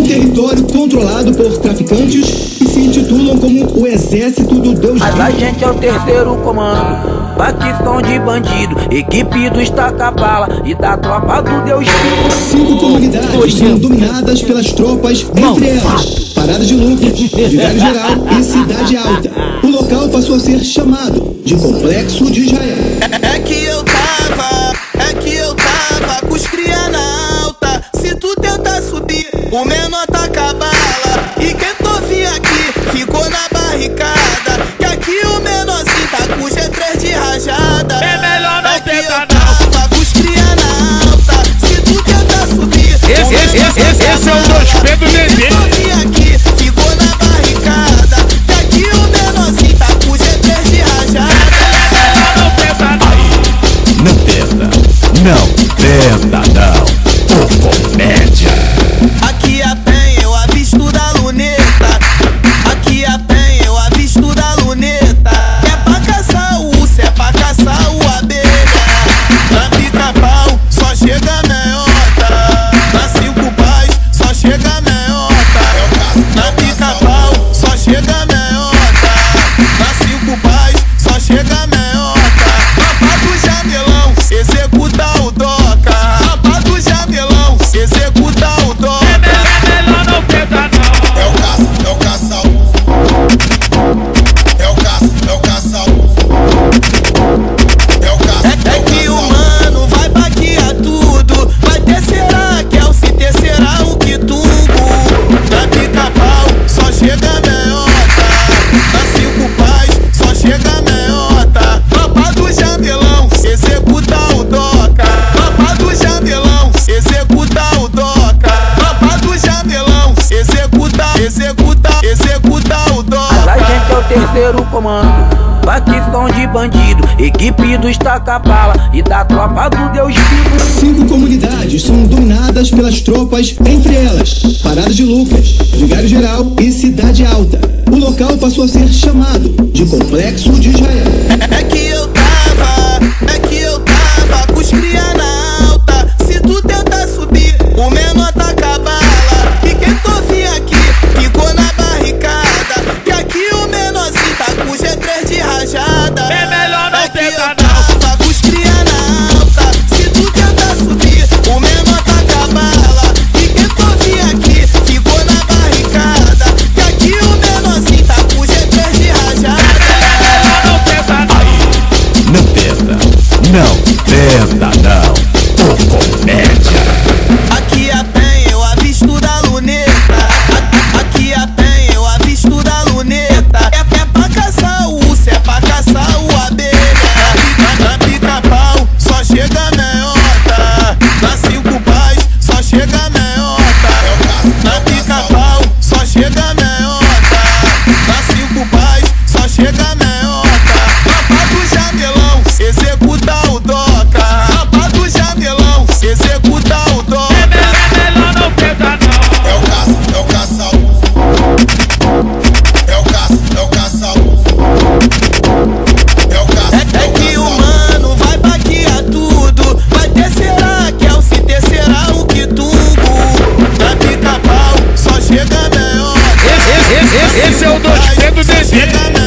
um território controlado por traficantes que se intitulam como o Exército do Deus Mas a gente é o terceiro comando. Facção de bandido, equipe do Estacabala e da tropa do Deus Vivo. Cinco comunidades são dominadas pelas tropas, Não, entre elas. Parada de Lucas, Vigário Geral e Cidade Alta. O local passou a ser chamado de Complexo de Israel. É que eu tava. Esse, esse é o dois pés do nenê. aqui, ficou na barricada. O menorzinho tá com G3 de rajada. Não perda, não perda. Chega, me terceiro comando Paquistão de bandido, equipe dos Tacapala e da tropa do Deus vivo. Cinco comunidades são dominadas pelas tropas, entre elas Parada de Lucas, Vigário Geral e Cidade Alta. O local passou a ser chamado de Complexo de Israel. É que eu Não. seu dois dedos desse.